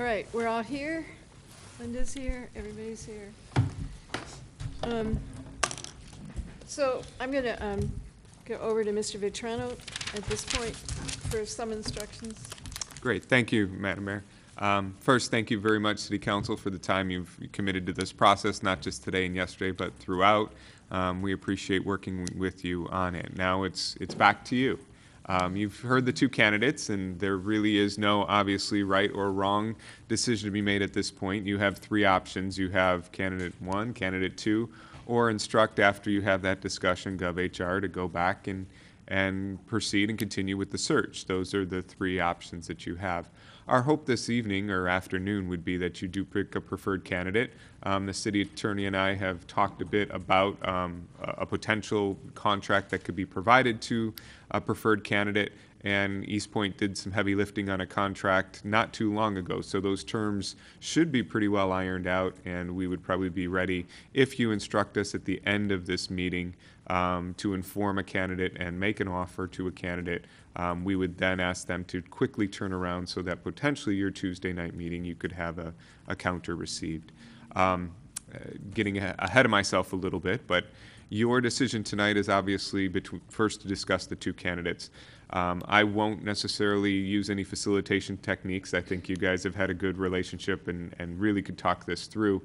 All right, we're out here. Linda's here, everybody's here. Um, So I'm going to go over to Mr. Vitrano at this point for some instructions. Great, thank you, Madam Mayor. Um, First, thank you very much, City Council, for the time you've committed to this process, not just today and yesterday, but throughout. Um, We appreciate working with you on it. Now, it's, it's back to you. Um, You've heard the two candidates, and there really is no obviously right or wrong decision to be made at this point. You have three options. You have candidate one, candidate two, or instruct after you have that discussion, GovHR, to go back and, and proceed and continue with the search. Those are the three options that you have. Our hope this evening or afternoon would be that you do pick a preferred candidate. Um, the city attorney and I have talked a bit about um, a, a potential contract that could be provided to a preferred candidate. And Eastpointe did some heavy lifting on a contract not too long ago. So those terms should be pretty well ironed out, and we would probably be ready if you instruct us at the end of this meeting um, to inform a candidate and make an offer to a candidate. Um, we would then ask them to quickly turn around so that potentially your Tuesday night meeting, you could have a, a counter received. Um, uh, getting ahead of myself a little bit, but your decision tonight is obviously between, first to discuss the two candidates. Um, I won't necessarily use any facilitation techniques. I think you guys have had a good relationship and, and really could talk this through.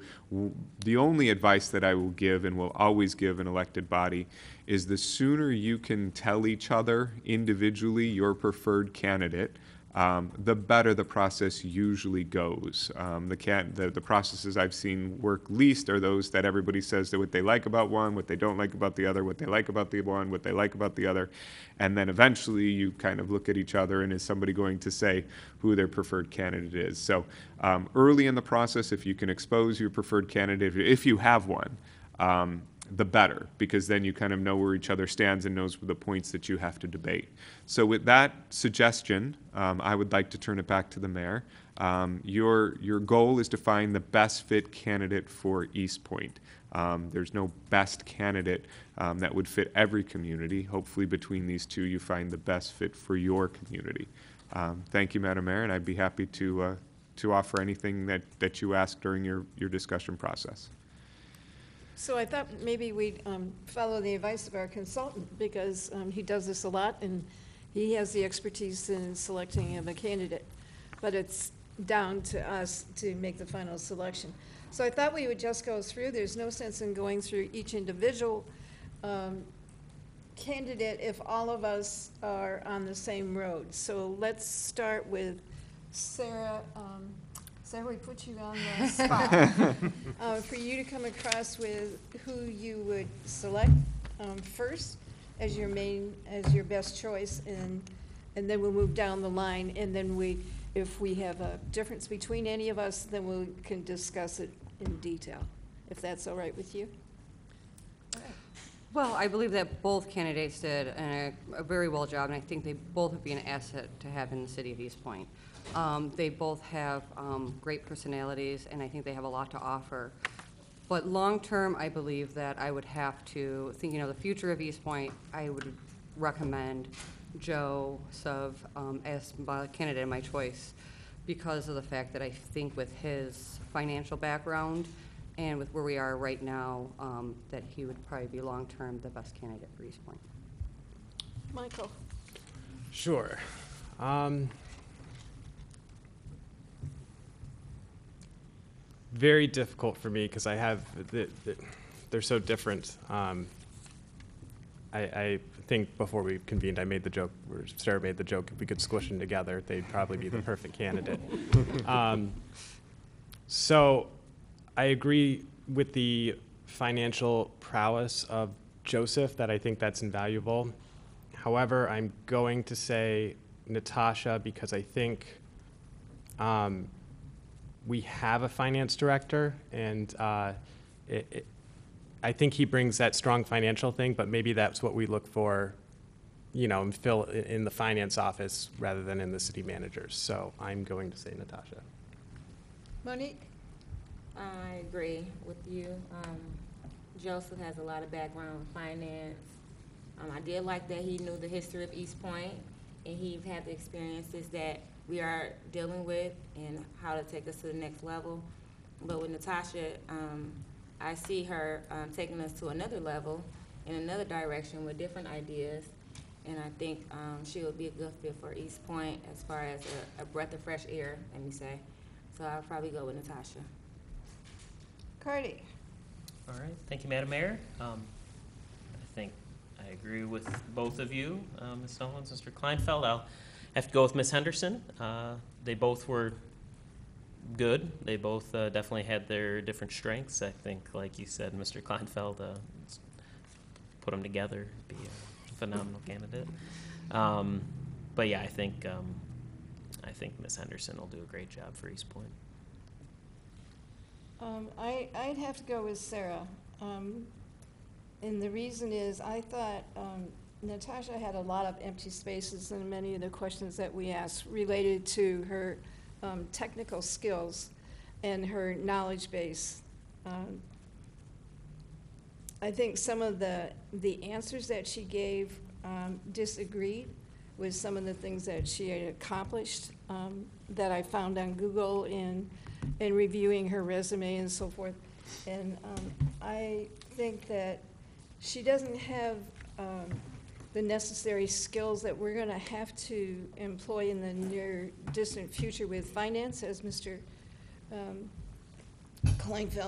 The only advice that I will give and will always give an elected body is the sooner you can tell each other individually your preferred candidate, um, the better the process usually goes. Um, the, can, the, the processes I've seen work least are those that everybody says that what they like about one, what they don't like about the other, what they like about the one, what they like about the other, and then eventually you kind of look at each other and is somebody going to say who their preferred candidate is. So um, early in the process, if you can expose your preferred candidate, if you have one, um, the better, because then you kind of know where each other stands and knows the points that you have to debate. So with that suggestion, um, I would like to turn it back to the mayor. Um, your, your goal is to find the best fit candidate for Eastpointe. Um, there's no best candidate um, that would fit every community. Hopefully, between these two, you find the best fit for your community. Um, thank you, Madam Mayor, and I'd be happy to, uh, to offer anything that, that you ask during your, your discussion process. So I thought maybe we'd um, follow the advice of our consultant, because um, he does this a lot, and he has the expertise in selecting a candidate. But it's down to us to make the final selection. So I thought we would just go through, there's no sense in going through each individual um, candidate if all of us are on the same road. So let's start with Sarah. um, Sarah, we put you on the spot. Uh, For you to come across with who you would select um, first as your main, as your best choice, and, and then we'll move down the line, and then we, if we have a difference between any of us, then we can discuss it in detail, if that's all right with you? Well, I believe that both candidates did a, a very well job, and I think they both would be an asset to have in the city of Eastpointe. Um, they both have um, great personalities, and I think they have a lot to offer. But long-term, I believe that I would have to, thinking of the future of Eastpointe, I would recommend Joe Sov um, as my candidate of my choice because of the fact that I think with his financial background and with where we are right now, um, that he would probably be long-term the best candidate for Eastpointe. Michael? Sure. Um, very difficult for me because I have the, the, they're so different. Um, I, I think before we convened, I made the joke, or Sarah made the joke, if we could squish them together, they'd probably be the perfect candidate. Um, so I agree with the financial prowess of Joseph, that I think that's invaluable. However, I'm going to say Natasha because I think um, we have a finance director, and uh, it, it, I think he brings that strong financial thing, but maybe that's what we look for, you know, and fill in the finance office rather than in the city managers. So I'm going to say Natasha. Monique? I agree with you. Um, Joseph has a lot of background in finance. Um, I did like that he knew the history of Eastpointe, and he had the experiences that we are dealing with and how to take us to the next level. But with Natasha, um, I see her, um, taking us to another level in another direction with different ideas. And I think, um, she would be a good fit for Eastpointe as far as a, a breath of fresh air, let me say. So I'll probably go with Natasha. Cardy? All right, thank you, Madam Mayor. Um, I think I agree with both of you, uh, Ms. Owens, Mr. Klinefelt. I'll have to go with Ms. Henderson. Uh, They both were good. They both uh, definitely had their different strengths. I think, like you said, Mr. Klinefelt, uh, put them together, be a phenomenal candidate. Um, But yeah, I think, um, I think Ms. Henderson will do a great job for Eastpointe. Um, I, I'd have to go with Sarah. Um, and the reason is, I thought, um, Natasha had a lot of empty spaces in many of the questions that we asked related to her, um, technical skills and her knowledge base. Um, I think some of the, the answers that she gave, um, disagreed with some of the things that she had accomplished, um, that I found on Google in, in reviewing her resume and so forth. And, um, I think that she doesn't have, um, the necessary skills that we're gonna have to employ in the near distant future with finance, as Mr. um,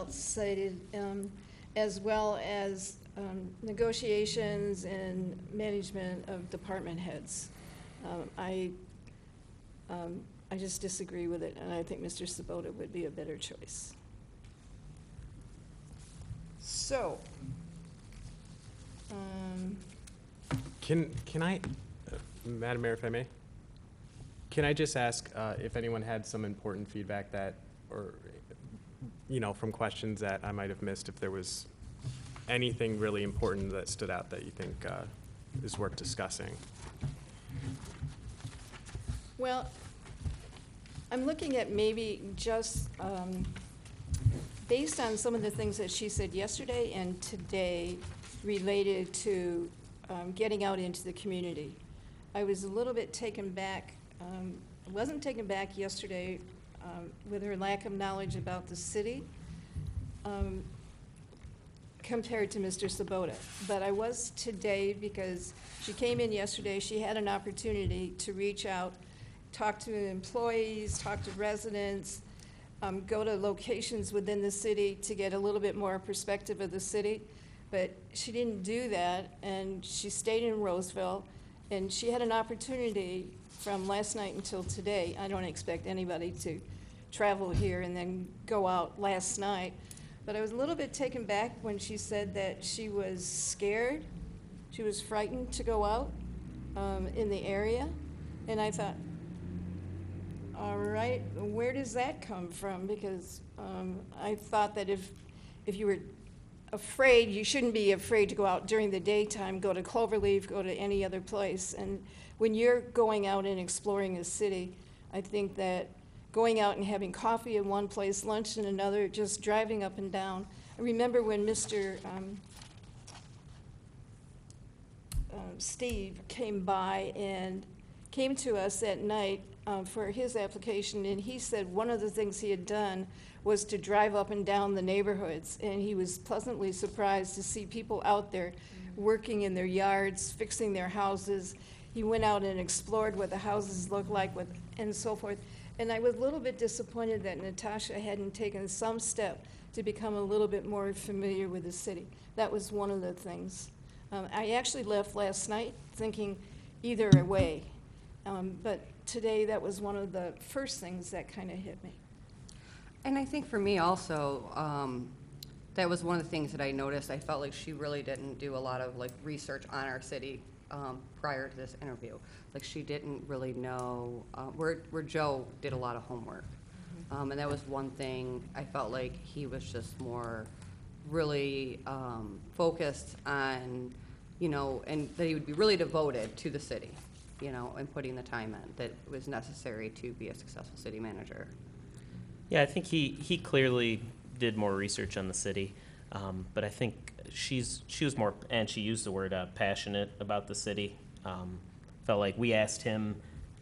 cited, um, as well as um, negotiations and management of department heads. Um, I, um, I just disagree with it, and I think Mr. Sabota would be a better choice. So, um, Can, can I, uh, Madam Mayor, if I may? Can I just ask uh, if anyone had some important feedback that, or, you know, from questions that I might have missed, if there was anything really important that stood out that you think uh, is worth discussing? Well, I'm looking at maybe just, um, based on some of the things that she said yesterday and today related to um, getting out into the community. I was a little bit taken back, um, wasn't taken back yesterday um, with her lack of knowledge about the city um, compared to Mr. Sabota. But I was today because she came in yesterday, she had an opportunity to reach out, talk to employees, talk to residents, um, go to locations within the city to get a little bit more perspective of the city. But she didn't do that, and she stayed in Roseville, and she had an opportunity from last night until today. I don't expect anybody to travel here and then go out last night. But I was a little bit taken back when she said that she was scared, she was frightened to go out um, in the area. And I thought, all right, where does that come from? Because um, I thought that if, if you were afraid, you shouldn't be afraid to go out during the daytime, go to Cloverleaf, go to any other place. And when you're going out and exploring a city, I think that going out and having coffee in one place, lunch in another, just driving up and down. I remember when Mr. um, uh, Steve came by and came to us at night um, for his application, and he said one of the things he had done was to drive up and down the neighborhoods, and he was pleasantly surprised to see people out there working in their yards, fixing their houses. He went out and explored what the houses looked like with, and so forth. And I was a little bit disappointed that Natasha hadn't taken some step to become a little bit more familiar with the city. That was one of the things. Um, I actually left last night thinking either way. Um, but today, that was one of the first things that kind of hit me. And I think for me also, um, that was one of the things that I noticed. I felt like she really didn't do a lot of like research on our city um, prior to this interview. Like she didn't really know, uh, where, where Joe did a lot of homework. Um, and that was one thing, I felt like he was just more really um, focused on, you know, and that he would be really devoted to the city, you know, and putting the time in that was necessary to be a successful city manager. Yeah, I think he, he clearly did more research on the city, um, but I think she's she was more and she used the word uh, passionate about the city. Um, felt like we asked him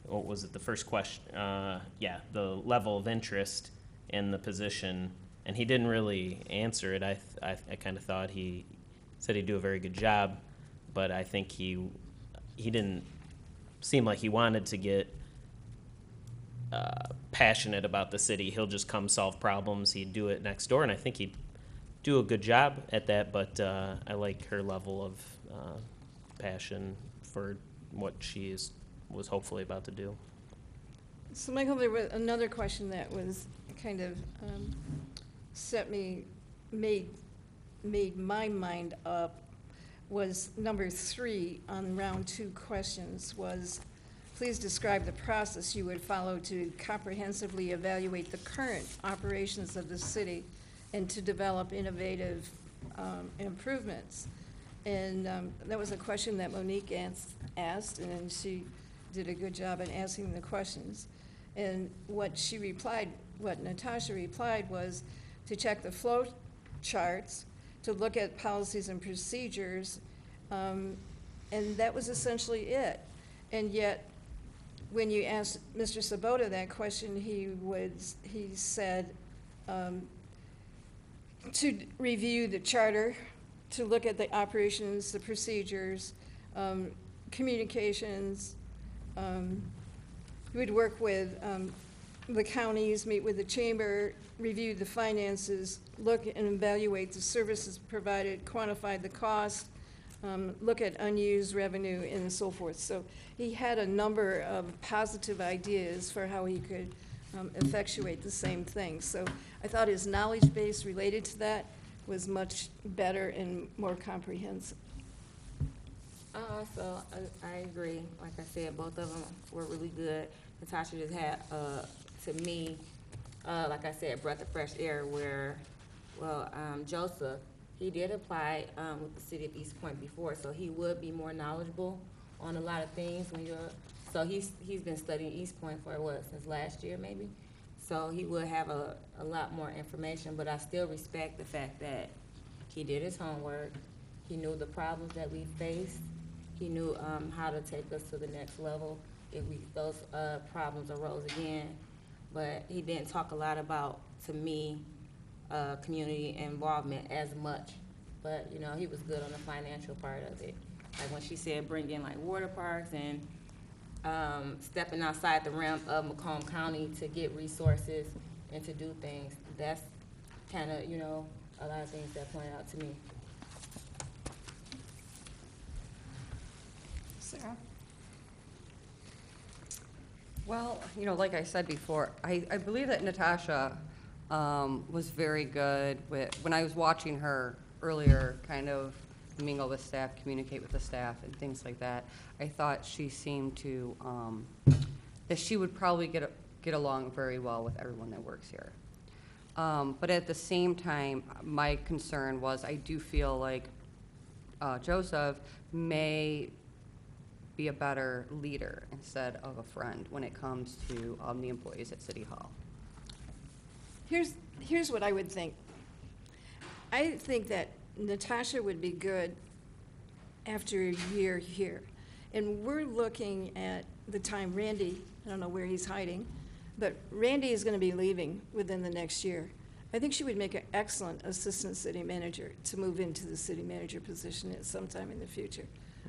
what was it, the first question, uh, yeah, the level of interest in the position, and he didn't really answer it. I, I, I kind of thought he said he'd do a very good job, but I think he, he didn't seem like he wanted to get uh, passionate about the city. He'll just come solve problems. He'd do it next door, and I think he'd do a good job at that. But uh, I like her level of uh, passion for what she is was hopefully about to do. So Michael, there was another question that was kind of um, set me, made, made my mind up, was number three on round two questions was, please describe the process you would follow to comprehensively evaluate the current operations of the city and to develop innovative um, improvements. And um, that was a question that Monique asked, and she did a good job in asking the questions. And what she replied, what Natasha replied was to check the flow charts, to look at policies and procedures, um, and that was essentially it. And yet, when you asked Mr. Sabota that question, he was, he said, um, to review the charter, to look at the operations, the procedures, um, communications. um, We would work with um, the counties, meet with the chamber, review the finances, look and evaluate the services provided, quantify the cost, um, look at unused revenue and so forth. So he had a number of positive ideas for how he could um, effectuate the same thing. So I thought his knowledge base related to that was much better and more comprehensive. Uh, so I, I agree. Like I said, both of them were really good. Natasha just had, uh, to me, uh, like I said, breath of fresh air where, well, um, Joseph, he did apply, um, with the city of Eastpointe before, so he would be more knowledgeable on a lot of things when you're, so he's, he's been studying Eastpointe for what, since last year maybe? So he would have a, a lot more information, but I still respect the fact that he did his homework. He knew the problems that we faced. He knew, um, how to take us to the next level if we, those, uh, problems arose again. But he didn't talk a lot about, to me, uh, community involvement as much. But, you know, he was good on the financial part of it. Like when she said bring in like water parks and, um, stepping outside the realm of Macomb County to get resources and to do things. That's kind of, you know, a lot of things that point out to me. Sarah? Well, you know, like I said before, I, I believe that Natasha um, was very good with, when I was watching her earlier, kind of mingle with staff, communicate with the staff and things like that, I thought she seemed to, um, that she would probably get, get along very well with everyone that works here. Um, But at the same time, my concern was, I do feel like uh, Joseph may be a better leader instead of a friend when it comes to um, the employees at City Hall. Here's, here's what I would think. I think that Natasha would be good after a year here. And we're looking at the time Randy, I don't know where he's hiding, but Randy is gonna be leaving within the next year. I think she would make an excellent assistant city manager to move into the city manager position at some time in the future.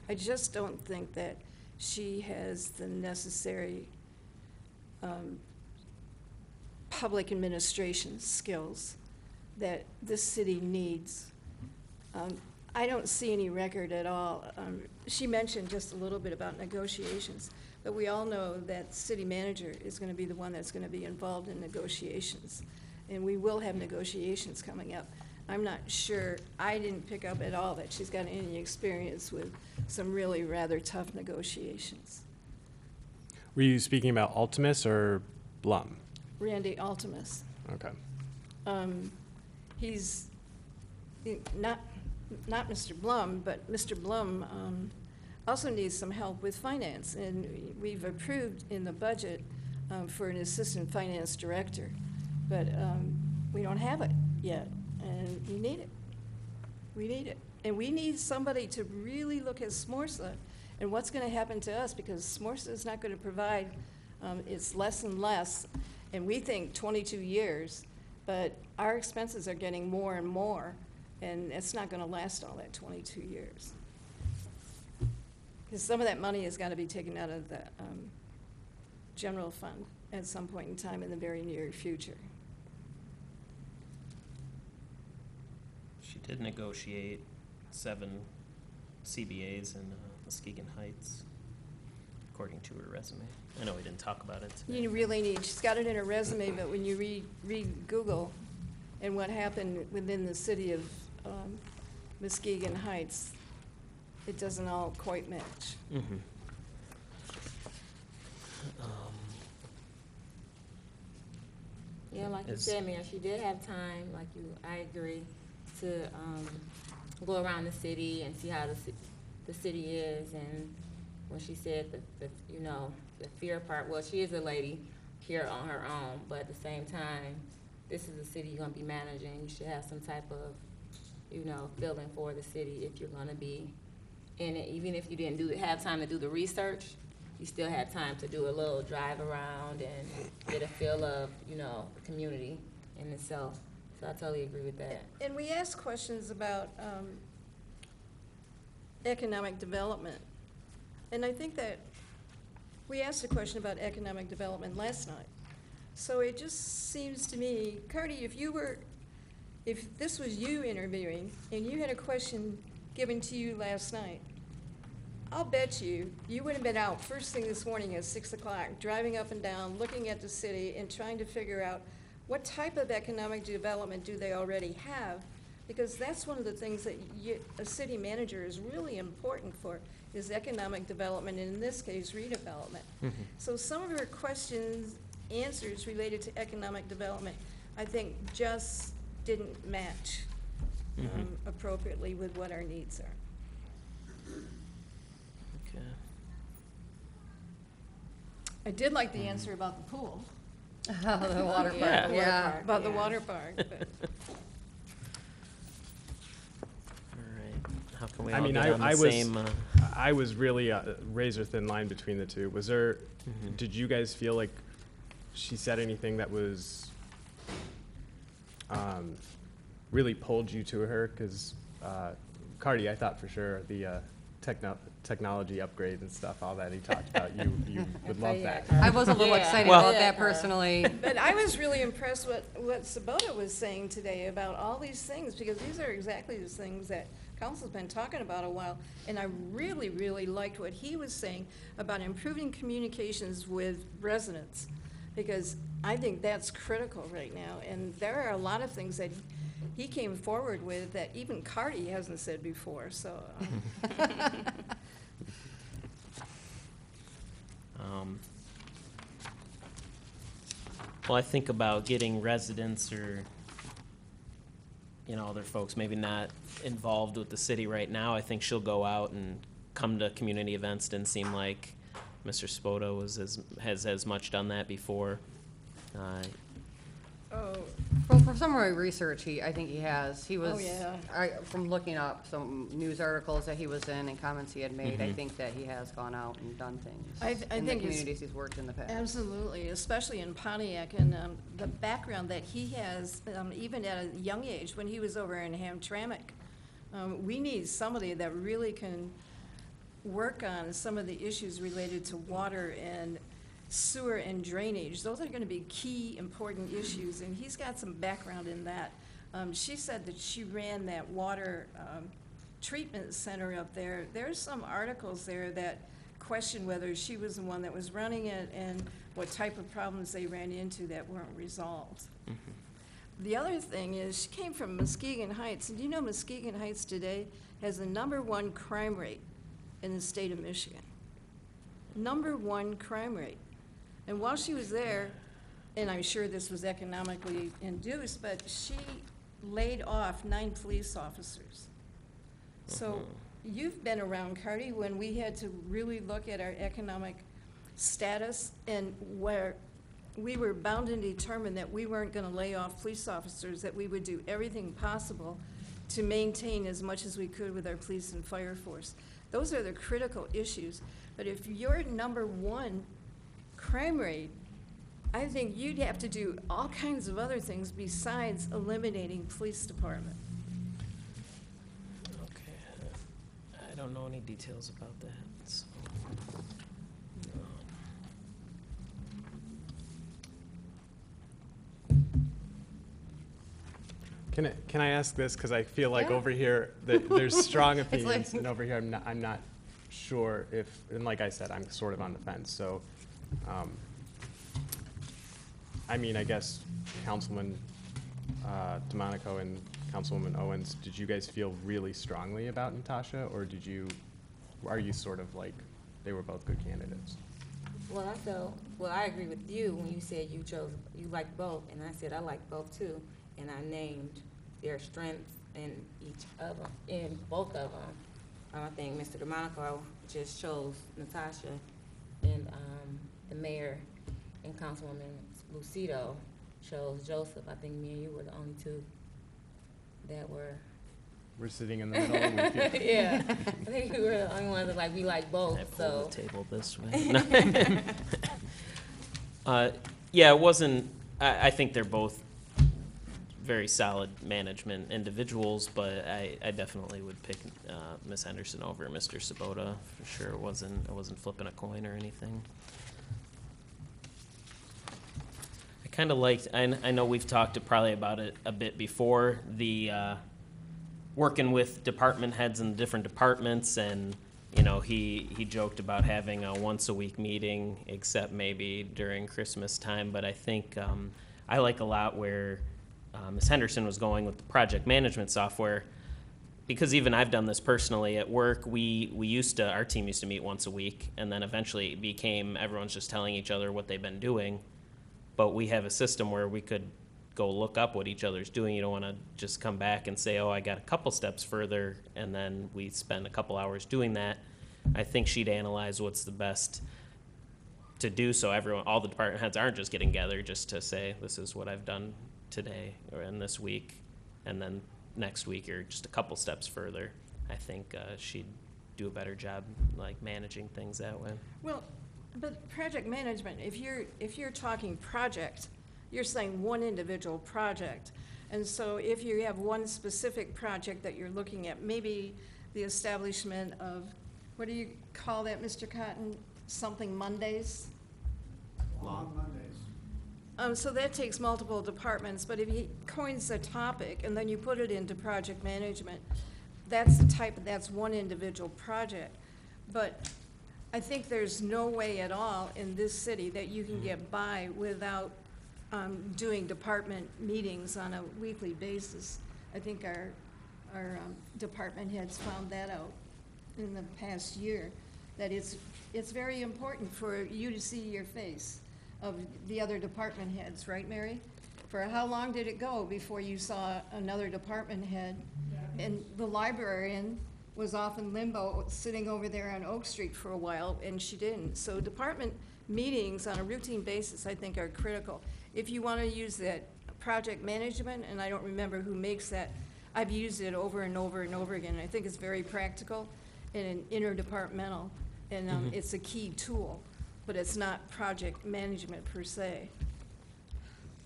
I just don't think that she has the necessary, um, public administration skills that this city needs. Um, I don't see any record at all. Um, She mentioned just a little bit about negotiations, but we all know that city manager is going to be the one that's going to be involved in negotiations. And we will have negotiations coming up. I'm not sure, I didn't pick up at all that she's got any experience with some really rather tough negotiations. Were you speaking about Ultimus or Blum? Randy Altimus. Okay. um, he's, he- not, not Mr. Blum, but Mr. Blum um, also needs some help with finance, and we've approved in the budget um, for an assistant finance director, but um, we don't have it yet, and we need it. We need it. And we need somebody to really look at SMORSA And what's gonna happen to us, because SMORSA is not gonna provide, um, it's less and less, and we think twenty-two years, but our expenses are getting more and more, and it's not gonna last all that twenty-two years. Because some of that money has gotta be taken out of the, um, general fund at some point in time in the very near future. She did negotiate seven CBAs in uh, Muskegon Heights, according to her resume. I know we didn't talk about it today. You really need, she's got it in her resume, but when you read, read Google and what happened within the city of um, Muskegon Heights, it doesn't all quite match. Mhm. Um, Yeah, like you Is- said, Mayor, she did have time, like you, I agree, to, um, go around the city and see how the ci- the city is, and when she said the, the, you know, the fear part, well, she is a lady here on her own, but at the same time, this is a city you're gonna be managing, you should have some type of, you know, feeling for the city if you're gonna be in it, even if you didn't do, have time to do the research, you still had time to do a little drive around and get a feel of, you know, the community in itself. So I totally agree with that. And we asked questions about um, economic development. And I think that, we asked a question about economic development last night. So it just seems to me, Cardi, if you were, if this was you interviewing, and you had a question given to you last night, I'll bet you, you would have been out first thing this morning at six o'clock, driving up and down, looking at the city and trying to figure out what type of economic development do they already have? Because that's one of the things that you, a city manager is really important for, is economic development, and in this case, redevelopment. So some of her questions, answers related to economic development, I think just didn't match um, appropriately with what our needs are. Okay. I did like the answer about the pool, The water Yeah. park, yeah. about the water park, but All right. How can we I all mean, get I- on the I was- same? uh, I was really a razor thin line between the two. Was there, Mhm. did you guys feel like she said anything that was, um, really pulled you to her? Because, uh, Cardi, I thought for sure the, uh, techno- technology upgrade and stuff, all that he talked about, you, you would love that. I was a little Yeah. excited Well- about Yeah. that personally. But I was really impressed what, what Sabota was saying today about all these things, because these are exactly the things that council's been talking about a while. And I really, really liked what he was saying about improving communications with residents, because I think that's critical right now. And there are a lot of things that he came forward with that even Cardi hasn't said before, so. Um, Well, I think about getting residents or, you know, other folks maybe not involved with the city right now. I think she'll go out and come to community events. Didn't seem like Mr. Spoto was as, has as much done that before. Uh, Oh, Well, for some of my research, he, I think he has. He was, Oh, yeah. I, from looking up some news articles that he was in and comments he had made, I Mhm. think that he has gone out and done things. I th- I In the think it's- communities he's worked in the past. Absolutely, especially in Pontiac, and um, the background that he has, um, even at a young age, when he was over in Hamtramck. Um, We need somebody that really can work on some of the issues related to water and sewer and drainage. Those are gonna be key, important issues, and he's got some background in that. Um, She said that she ran that water um, treatment center up there. There's some articles there that question whether she was the one that was running it and what type of problems they ran into that weren't resolved. The other thing is, she came from Muskegon Heights, and you know Muskegon Heights today has the number one crime rate in the state of Michigan. Number one crime rate. And while she was there, and I'm sure this was economically induced, but she laid off nine police officers. So mm-hmm. you've been around, Cardi, when we had to really look at our economic status and where we were bound and determined that we weren't gonna lay off police officers, that we would do everything possible to maintain as much as we could with our police and fire force. Those are the critical issues. But if you're number one crime rate, I think you'd have to do all kinds of other things besides eliminating police department. Okay. I don't know any details about that, so. Can I, can I ask this, because I feel like Yeah. over here, that there's strong like- opinions, and over here, I'm not, I'm not sure if, and like I said, I'm sort of on the fence, so, um, I mean, I guess Councilman, uh, DeMonaco and Councilwoman Owens, did you guys feel really strongly about Natasha, or did you, are you sort of like, they were both good candidates? Well, I felt, well, I agree with you when you said you chose, you liked both, and I said I like both too. And I named their strengths in each of them, in both of them. I think Mr. DeMonaco just chose Natasha, and, um, the mayor and Councilwoman Lucido chose Joseph. I think me and you were the only two that were We're sitting in the middle, and we feel, yeah, I think we were the only ones that like, we like I both, pull so. the table this way. Uh, Yeah, it wasn't, I, I think they're both very solid management individuals, but I, I definitely would pick uh, Ms. Henderson over Mr. Sabota for sure. It wasn't, I wasn't flipping a coin or anything. I kind of liked, I, I know we've talked probably about it a bit before, the, uh, working with department heads in different departments and, you know, he, he joked about having a once a week meeting, except maybe during Christmas time, but I think, um, I like a lot where, uh, Ms. Henderson was going with the project management software. Because even I've done this personally at work, we, we used to, our team used to meet once a week, and then eventually it became, everyone's just telling each other what they've been doing. But we have a system where we could go look up what each other's doing. You don't want to just come back and say, oh, I got a couple steps further, and then we spend a couple hours doing that. I think she'd analyze what's the best to do so everyone, all the department heads aren't just getting together just to say, this is what I've done today or in this week, and then next week or just a couple steps further. I think uh, she'd do a better job like managing things that way. Well, but project management, if you're, if you're talking project, you're saying one individual project. And so if you have one specific project that you're looking at, maybe the establishment of, what do you call that, Mr. Cotton? Something Mondays? long Um, so that takes multiple departments, but if he coins a topic and then you put it into project management, that's the type, that's one individual project. But I think there's no way at all in this city that you can get by without, um, doing department meetings on a weekly basis. I think our, our, um, department heads found that out in the past year, that it's, it's very important for you to see your face of the other department heads, right, Mary? For how long did it go before you saw another department head? And the librarian was off in limbo, sitting over there on Oak Street for a while, and she didn't. So department meetings on a routine basis, I think, are critical. If you want to use that project management, and I don't remember who makes that, I've used it over and over and over again. I think it's very practical and interdepartmental, and um, it's a key tool, but it's not project management per se.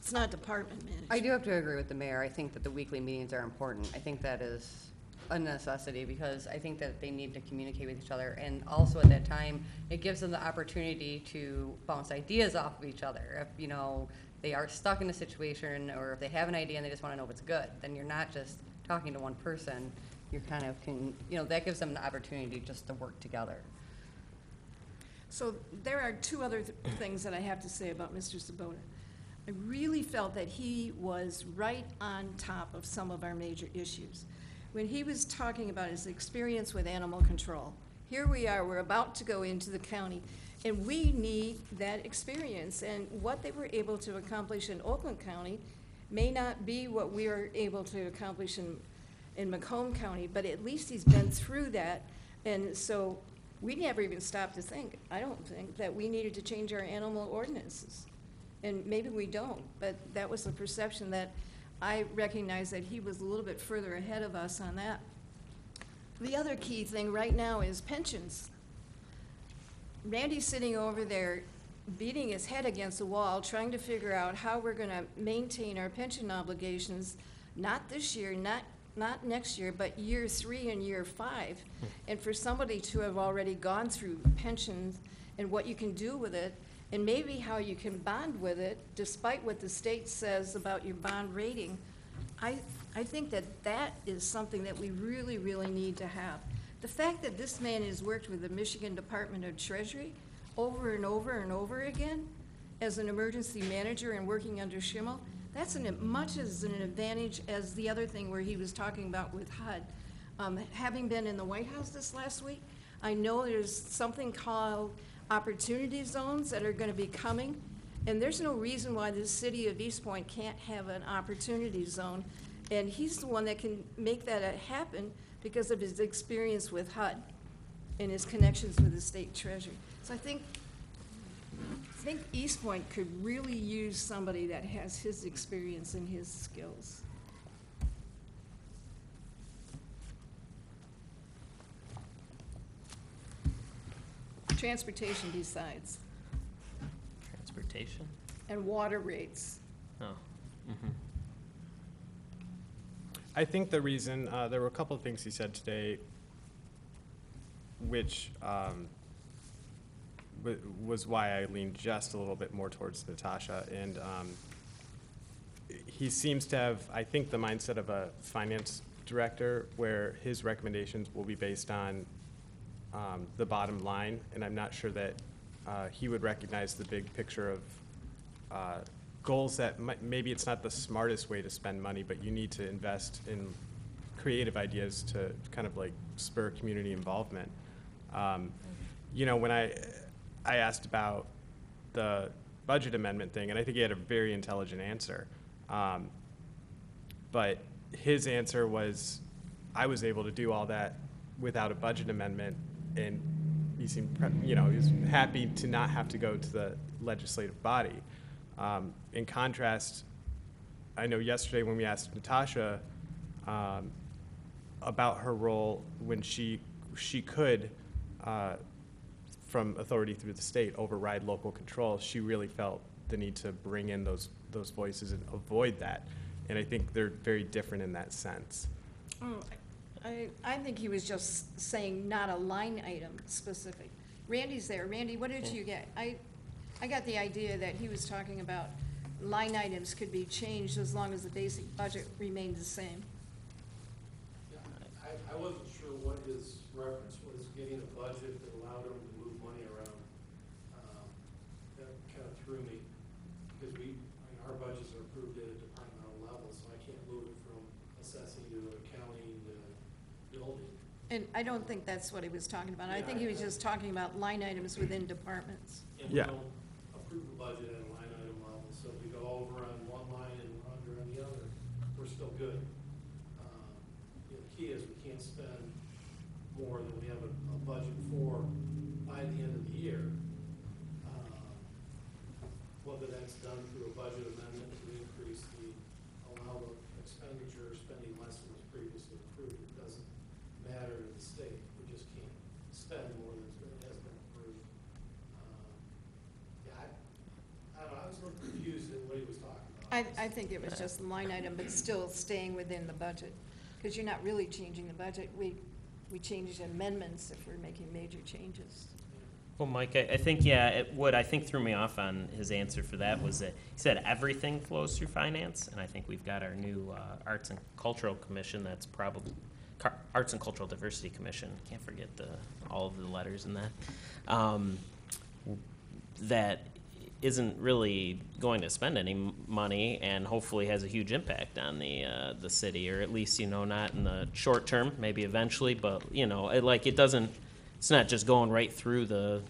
It's not department management. I do have to agree with the mayor. I think that the weekly meetings are important. I think that is a necessity because I think that they need to communicate with each other. And also at that time, it gives them the opportunity to bounce ideas off of each other. If, you know, they are stuck in a situation or if they have an idea and they just want to know if it's good, then you're not just talking to one person. You're kind of, can, you know, that gives them the opportunity just to work together. So there are two other th- things that I have to say about Mr. Sabota. I really felt that he was right on top of some of our major issues. When he was talking about his experience with animal control, here we are, we're about to go into the county, and we need that experience. And what they were able to accomplish in Oakland County may not be what we are able to accomplish in, in Macomb County, but at least he's been through that. And so we never even stopped to think, I don't think, that we needed to change our animal ordinances. And maybe we don't, but that was the perception that I recognize that he was a little bit further ahead of us on that. the other key thing right now is pensions. Randy's sitting over there beating his head against the wall, trying to figure out how we're gonna maintain our pension obligations, not this year, not, not next year, but year three and year five. Hmm. And for somebody to have already gone through pensions and what you can do with it, and maybe how you can bond with it, despite what the state says about your bond rating, I, I think that that is something that we really, really need to have. The fact that this man has worked with the Michigan Department of Treasury over and over and over again as an emergency manager and working under Schimmel, that's an, much as an advantage as the other thing where he was talking about with HUD. Um, having been in the White House this last week, I know there's something called opportunity zones that are gonna be coming. And there's no reason why the city of Eastpointe can't have an opportunity zone. And he's the one that can make that happen because of his experience with HUD and his connections with the state treasury. So I think, I think Eastpointe could really use somebody that has his experience and his skills. Transportation besides, Transportation? and water rates. Oh. mhm. I think the reason, uh, there were a couple of things he said today, which, um, wa- was why I leaned just a little bit more towards Natasha, and, um, he seems to have, I think, the mindset of a finance director, where his recommendations will be based on, um, the bottom line, and I'm not sure that, uh, he would recognize the big picture of, uh, goals that maybe it's not the smartest way to spend money, but you need to invest in creative ideas to kind of like spur community involvement. Um, You know, when I, I asked about the budget amendment thing, and I think he had a very intelligent answer. Um, But his answer was, I was able to do all that without a budget amendment, and he seemed, you know, he was happy to not have to go to the legislative body. Um, In contrast, I know yesterday when we asked Natasha um, about her role when she, she could, uh, from authority through the state, override local control, she really felt the need to bring in those, those voices and avoid that. And I think they're very different in that sense. Oh, I, I think he was just saying not a line item specific. Randy's there. Randy, what did you get? I, I got the idea that he was talking about line items could be changed as long as the basic budget remained the same. Yeah, I, I wasn't sure what his reference was, getting a budget that allowed him to move money around. Um, That kind of threw me, because we, I mean, our budgets are approved at a departmental level, so I can't move it from assessing to accounting to building. And I don't think that's what he was talking about. I think he was just talking about line items within departments. And we Yeah. don't approve the budget at a line item level, so if we go over on one line and under on the other, we're still good. Um, you know, The key is we can't spend more than we have a, a budget for by the end of the year. Um, Whether that's done through a budget amendment to increase the, allow the expenditure, or spending less than was previously approved, it doesn't matter to the state. We just can't spend more than has been approved. Um, Yeah, I, I don't know, I was a little confused at what he was talking about. I, I think it was just a line item, but still staying within the budget. Because you're not really changing the budget. We, we change amendments if we're making major changes. Well, Mike, I, I think, yeah, it, what I think threw me off on his answer for that was that he said everything flows through finance, and I think we've got our new, uh, Arts and Cultural Commission that's probably, Car- Arts and Cultural Diversity Commission, can't forget the, all of the letters in that. Um, that isn't really going to spend any money and hopefully has a huge impact on the, uh, the city, or at least, you know, not in the short term, maybe eventually, but, you know, it, like, it doesn't, it's not just going right through the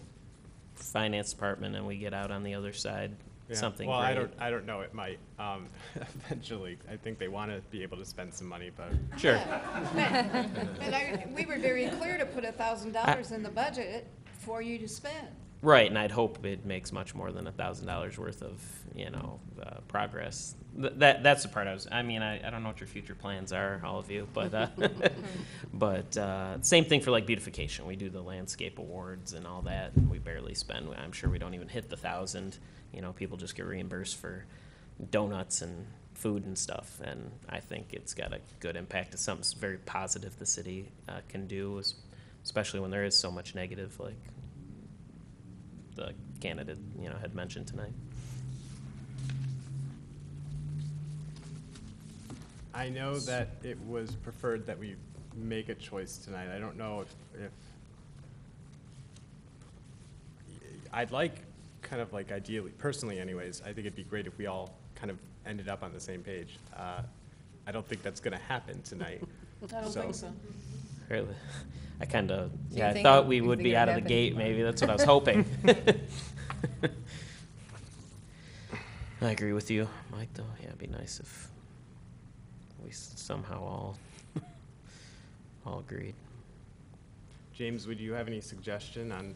finance department and we get out on the other side, Yeah. something Well, I don't, I don't know, it might, um, eventually. I think they want to be able to spend some money, but Sure. And I, we were very clear to put a thousand dollars in the budget for you to spend. Right, and I'd hope it makes much more than a thousand dollars worth of, you know, uh, progress. Th- That, that's the part I was, I mean, I, I don't know what your future plans are, all of you, but, uh, but, uh, same thing for like beautification. We do the landscape awards and all that, and we barely spend, I'm sure we don't even hit the thousand. You know, people just get reimbursed for donuts and food and stuff, and I think it's got a good impact. It's something very positive the city, uh, can do, especially when there is so much negative, like the candidate, you know, had mentioned tonight. I know that it was preferred that we make a choice tonight. I don't know if, if, I'd like, kind of like ideally, personally anyways, I think it'd be great if we all kind of ended up on the same page. Uh, I don't think that's gonna happen tonight. I don't think so. Really, I kind of, you yeah, I think- thought we you would think be it'd out of the happen? gate, maybe, that's what I was hoping. I agree with you, Mike, though, yeah, it'd be nice if we s- somehow all, all agreed. James, would you have any suggestion on,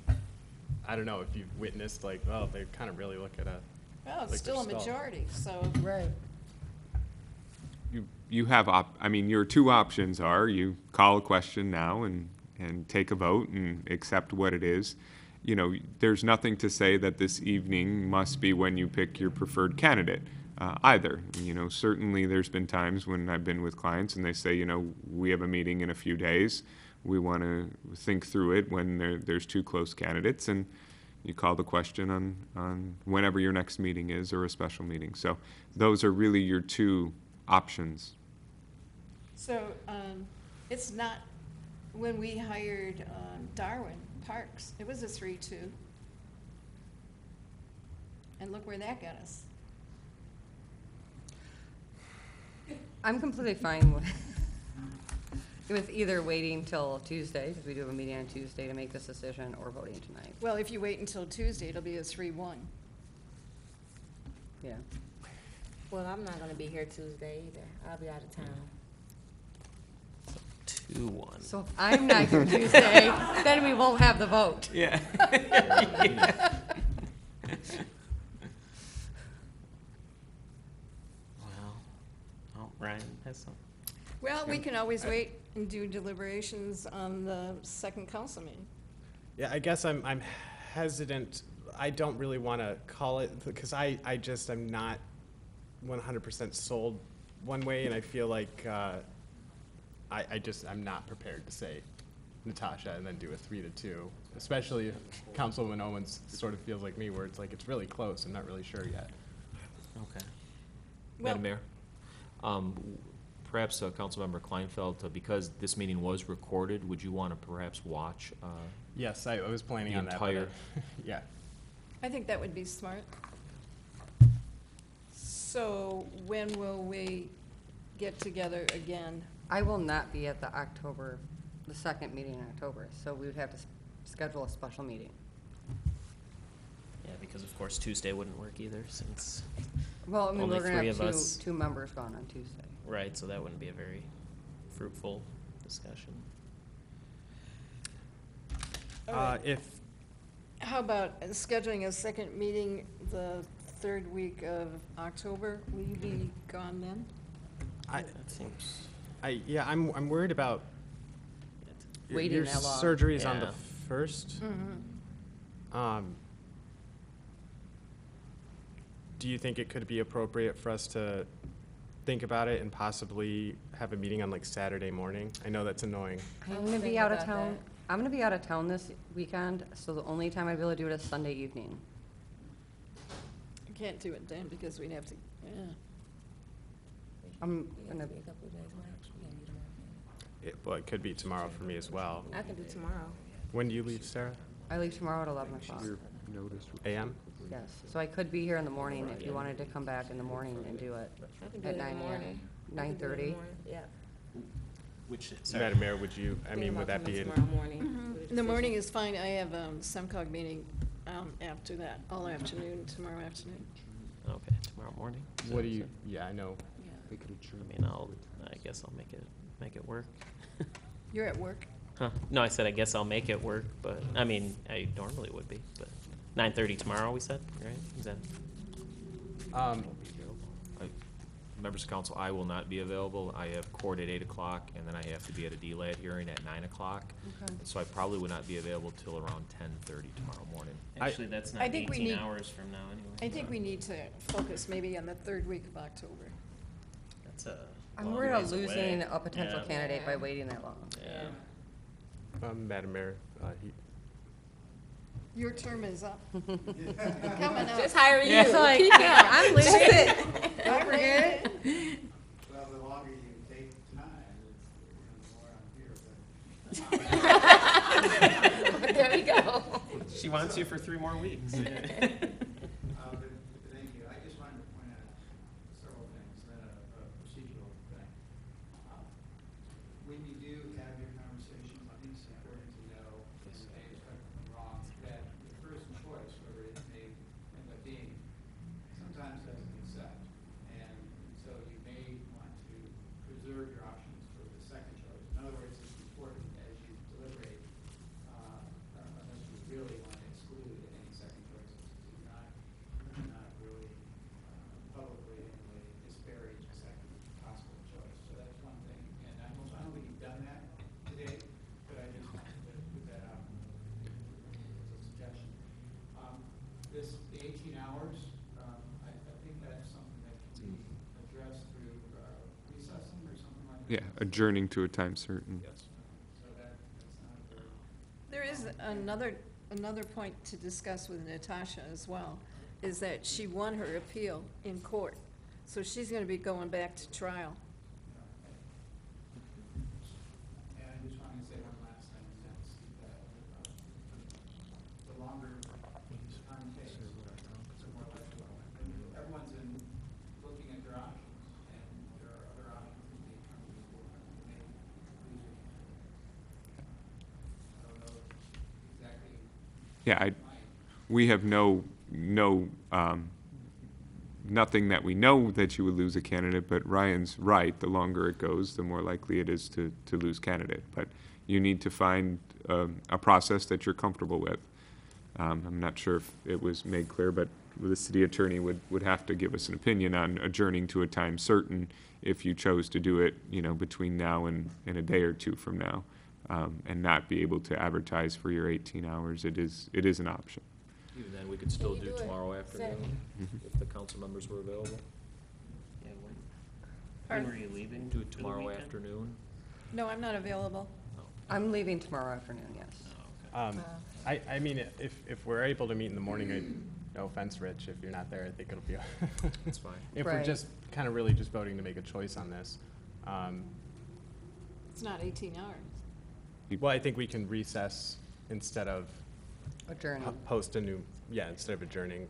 I don't know, if you've witnessed like, oh, they kind of really look at a, Well, it's Like still a they're stalled. majority, so. Right. You, you have op, I mean, your two options are you call a question now and, and take a vote and accept what it is. You know, there's nothing to say that this evening must be when you pick your preferred candidate uh, either. You know, certainly there's been times when I've been with clients and they say, you know, we have a meeting in a few days. We want to think through it when there, there's two close candidates and you call the question on, on whenever your next meeting is or a special meeting. So those are really your two options. So, um, it's not, when we hired, um, Darwin Parks, it was a three-two. And look where that got us. I'm completely fine with, with either waiting till Tuesday, because we do have a meeting on Tuesday to make this decision, or voting tonight. Well, if you wait until Tuesday, it'll be a three-one. Yeah. Well, I'm not gonna be here Tuesday either. I'll be out of town. Two, one. So if I'm not here Tuesday, then we won't have the vote. Yeah. Well, oh, Ryan has some. Well, we can always wait and do deliberations on the second council meeting. Yeah, I guess I'm, I'm hesitant. I don't really want to call it, because I, I just, I'm not one hundred percent sold one way, and I feel like, uh, I, I just, I'm not prepared to say Natasha and then do a three to two, especially if Councilwoman Owens sort of feels like me, where it's like, it's really close, I'm not really sure yet. Okay. Well- Madam Mayor, um, perhaps uh, Councilmember Klinefelt, uh, because this meeting was recorded, would you want to perhaps watch? uh, Yes, I, I was planning The on that, but I- entire- yeah. I think that would be smart. So when will we get together again? I will not be at the October, the second meeting in October, so we would have to s- schedule a special meeting. Yeah, because of course Tuesday wouldn't work either, since, Well, I mean, Only we're gonna three have of two, us. two members gone on Tuesday. right, so that wouldn't be a very fruitful discussion. Uh, if, How about scheduling a second meeting the third week of October? Will you be gone then? I, That seems, I, yeah, I'm, I'm worried about your- Waiting your that long. surgery is on the Yeah. first. Um, do you think it could be appropriate for us to think about it and possibly have a meeting on like Saturday morning? I know that's annoying. I'm gonna be out of town, that. I'm gonna be out of town this weekend, so the only time I'd be able to do it is Sunday evening. I can't do it then because we'd have to, yeah. I'm gonna, be a couple of days, March. We gotta be tomorrow. It, well, it could be tomorrow for me as well. I can do tomorrow. When do you leave, Sarah? I leave tomorrow at eleven o'clock. AM? Yes, so I could be here in the morning if you wanted to come back in the morning and do it. I can do At it in 9 the a.m. morning. I can do it in the 9:30? morning, Yeah. which, Madam Mayor, would you, I Think mean, would about that be, in- Tomorrow morning. with a the decision. morning is fine. I have um SEMCOG meeting um, after that, all afternoon, tomorrow afternoon. Okay, tomorrow morning? Is what do you, that- yeah, I know. Yeah. I mean, I'll, I guess I'll make it, make it work. You're at work? Huh, no, I said I guess I'll make it work, but, I mean, I normally would be, but, Nine thirty tomorrow, we said, right? Is that, Um, I- Members of council, I will not be available. I have court at eight o'clock, and then I have to be at a DLAD hearing at nine o'clock. Okay. So I probably would not be available till around ten-thirty tomorrow morning. I- actually, that's I not think we eighteen need- hours from now anyway. I think we need to focus maybe on the third week of October. That's a I'm long worried about ways away. losing a potential Yeah. candidate by waiting that long. Yeah. um, Madam Mayor, uh, he, Your term is up. Coming up. Just hire you. It's like, Keep. I'm leaving. Don't forget. Well, the longer you take time, it's, the more I'm here, but. There we go. She wants you for three more weeks. Uh, but, but thank you. I just wanted to point out several things, then a, a procedural thing. Uh, When you do have your conversations, I think it's important to know, and I expect I'm wrong, that the first choice, whatever it may end up being, sometimes doesn't accept. And so you may want to preserve your options for the second choice. In other words, it's important as you deliberate, uh, uh, unless you really want to exclude any second choices, to not, not really uh, publicly anyway disparage a second possible choice. So that's one thing. And I don't, I don't think you've done that today, but I just wanted to put that out as a suggestion. Um, This, the eighteen hours, um, I, I think that's something that can be addressed through uh, recessing or something like that. Yeah, adjourning to a time certain. Yes. So that, that's not a very. There is another, another point to discuss with Natasha as well, is that she won her appeal in court. So she's gonna be going back to trial. And I just wanted to say one last thing, and that's that, uh, the longer time takes, the more likely, everyone's in, looking at their options, and there are other options that may come to the board, and may lose it. I don't know exactly Yeah, I, we have no, no, um, nothing that we know that you would lose a candidate, but Ryan's right, the longer it goes, the more likely it is to, to lose candidate. But you need to find, um, a process that you're comfortable with. Um, I'm not sure if it was made clear, but the city attorney would, would have to give us an opinion on adjourning to a time certain if you chose to do it, you know, between now and, and a day or two from now, um, and not be able to advertise for your eighteen hours. It is, it is an option. Even then, we could still do do it tomorrow afternoon, if the council members were available. Yeah, when, when were you leaving? Do for it the tomorrow weekend? afternoon. No, I'm not available. I'm leaving tomorrow afternoon, yes. Oh, um, I, I mean, if, if we're able to meet in the morning, I, no offense, Rich, if you're not there, I think it'll be. That's fine. If we're Right. just kind of really just voting to make a choice on this, um, It's not eighteen hours. Well, I think we can recess instead of Adjourning. post a new, yeah, instead of adjourning.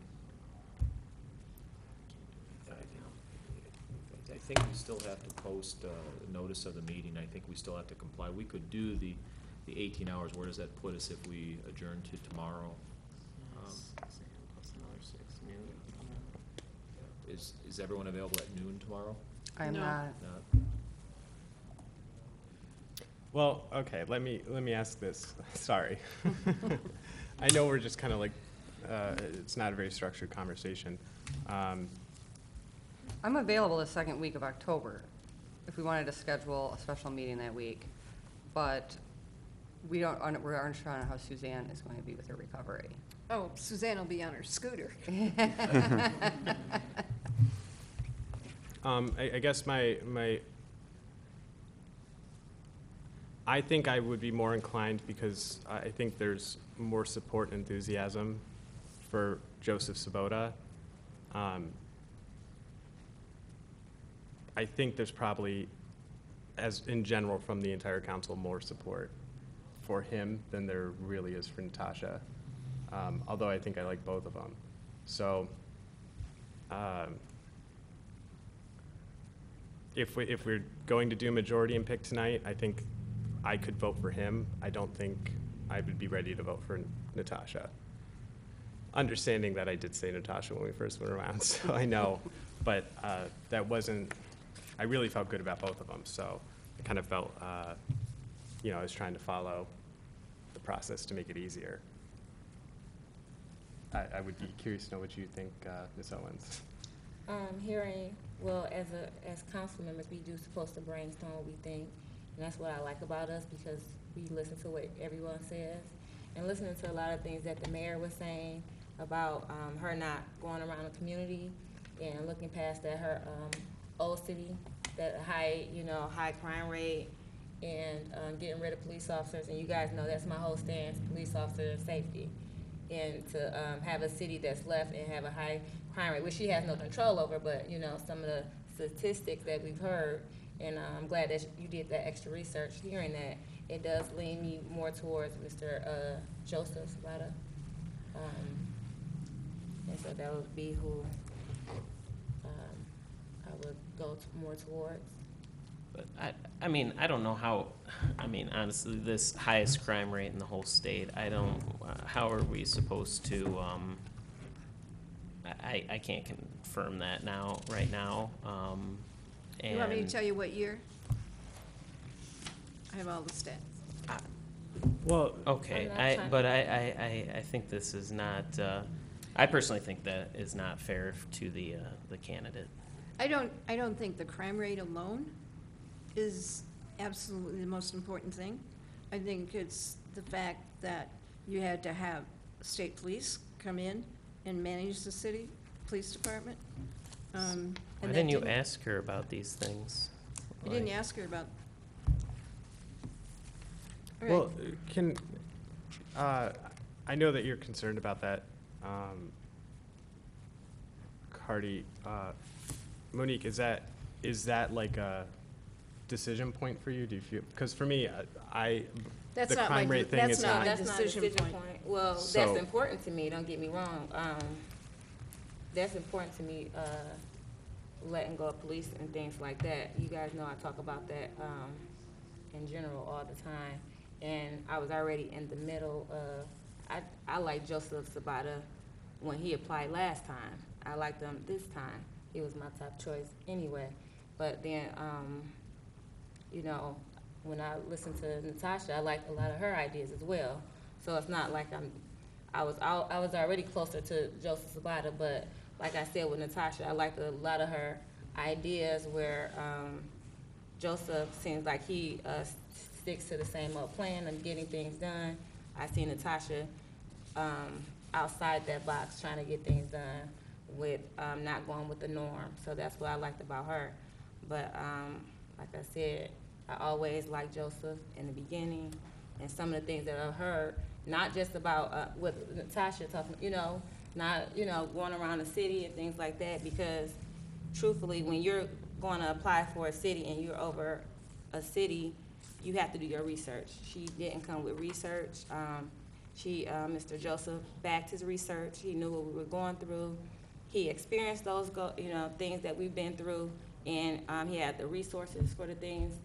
I think we still have to post uh, notice of the meeting. I think we still have to comply. We could do the, the eighteen hours. Where does that put us if we adjourn to tomorrow? Um, Six AM plus another six noon. Is, is everyone available at noon tomorrow? I'm No. not. Not? Well, okay, let me, let me ask this, sorry. I know we're just kind of like, uh, it's not a very structured conversation. Um, I'm available the second week of October, if we wanted to schedule a special meeting that week. But we don't, aren't- we aren't sure on how Suzanne is going to be with her recovery. Oh, Suzanne will be on her scooter. Um, I, I guess my, my, I think I would be more inclined because I think there's more support and enthusiasm for Joseph Sabota. Um, I think there's probably, as in general from the entire council, more support for him than there really is for Natasha. Um, although I think I like both of them. So, um, if we, if we're going to do majority and pick tonight, I think I could vote for him. I don't think I would be ready to vote for Natasha. Understanding that I did say Natasha when we first went around, so I know, but, uh, that wasn't, I really felt good about both of them, so I kind of felt, uh, you know, I was trying to follow the process to make it easier. I, I would be curious to know what you think, uh, Ms. Owens. Um, hearing, well, as a, as council members, we do supposed to brainstorm what we think. And that's what I like about us because we listen to what everyone says. And listening to a lot of things that the mayor was saying about, um, her not going around the community and looking past that her, um, old city, that high, you know, high crime rate and, um, getting rid of police officers. And you guys know that's my whole stance, police officer and safety and to um, have a city that's left and have a high crime rate, which she has no control over, but, you know, some of the statistics that we've heard, and uh, I'm glad that you did that extra research, hearing that, it does lean me more towards Mr. uh, Joseph Sabota. Um, And so that would be who um, I would go to- more towards. But I, I mean, I don't know how, I mean, honestly, this highest crime rate in the whole state, I don't, uh, how are we supposed to, um, I, I can't confirm that now, right now, um. You want me to tell you what year? I have all the stats. Well, Okay, I'm not I, trying- but I, I, I, I think this is not, uh, I personally think that is not fair to the, uh, the candidate. I don't, I don't think the crime rate alone is absolutely the most important thing. I think it's the fact that you had to have state police come in and manage the city police department. Um, Why and that didn't you ask her about these things? I didn't Like- ask her about. All right. well, can, uh, I know that you're concerned about that, um, Cardi, uh, Monique, is that, is that like a decision point for you? Do you feel, because for me, I- I, That's the not my crime de- rate thing that's is not not. my That's not a decision decision point. point. Well, that's So- important to me, don't get me wrong. Um, that's important to me, uh, letting go of police and things like that. You guys know I talk about that, um, in general all the time. And I was already in the middle of, I, I like Joseph Sabota when he applied last time. I liked him this time. He was my top choice anyway. But then, um, you know, when I listened to Natasha, I liked a lot of her ideas as well. So it's not like I'm, I was, al- I was already closer to Joseph Sabota, but like I said with Natasha, I liked a lot of her ideas where, um, Joseph seems like he, uh, sticks to the same old plan of getting things done. I see Natasha, um, outside that box trying to get things done with, um, not going with the norm. So that's what I liked about her. But, um, like I said, I always liked Joseph in the beginning, and some of the things that I've heard, not just about, uh, with Natasha talking, you know, not, you know, going around the city and things like that, because truthfully, when you're going to apply for a city and you're over a city, you have to do your research. She didn't come with research. Um, she, uh, Mr. Joseph backed his research. He knew what we were going through. He experienced those, go, you know, things that we've been through, and, um, he had the resources for the things